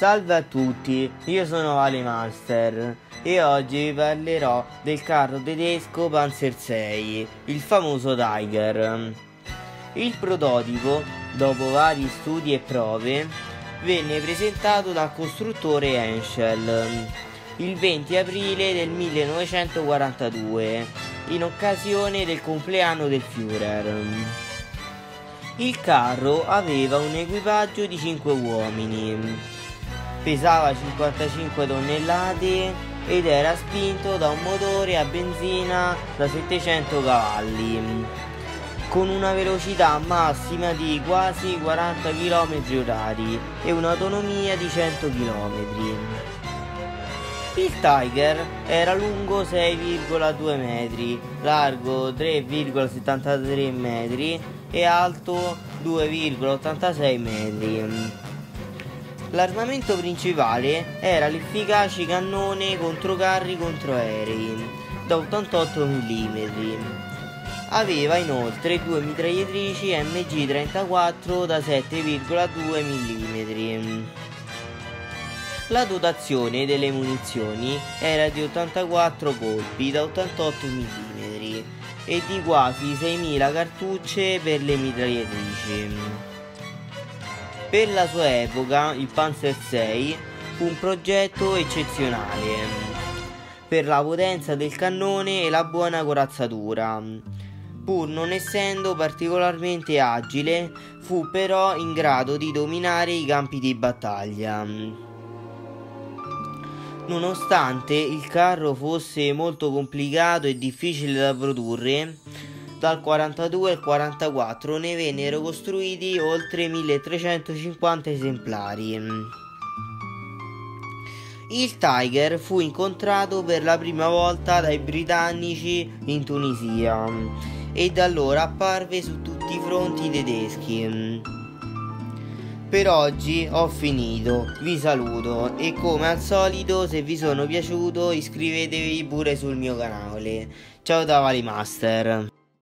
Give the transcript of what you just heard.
Salve a tutti, io sono Vale Master e oggi vi parlerò del carro tedesco Panzer 6, il famoso Tiger. Il prototipo, dopo vari studi e prove, venne presentato dal costruttore Henschel il 20 aprile del 1942 in occasione del compleanno del Führer. Il carro aveva un equipaggio di 5 uomini, pesava 55 tonnellate ed era spinto da un motore a benzina da 700 cavalli, con una velocità massima di quasi 40 km h e un'autonomia di 100 km. Il Tiger era lungo 6,2 metri, largo 3,73 metri e alto 2,86 metri. L'armamento principale era l'efficace cannone contro carri controaerei da 88 mm. Aveva inoltre due mitragliatrici MG34 da 7,2 mm. La dotazione delle munizioni era di 84 colpi da 88 mm e di quasi 6.000 cartucce per le mitragliatrici. Per la sua epoca il Panzer 6 fu un progetto eccezionale per la potenza del cannone e la buona corazzatura. Pur non essendo particolarmente agile, fu però in grado di dominare i campi di battaglia. Nonostante il carro fosse molto complicato e difficile da produrre, dal 42 al 44 ne vennero costruiti oltre 1350 esemplari. Il Tiger fu incontrato per la prima volta dai britannici in Tunisia e da allora apparve su tutti i fronti tedeschi. Per oggi ho finito, vi saluto e come al solito se vi sono piaciuto iscrivetevi pure sul mio canale. Ciao da Valimaster.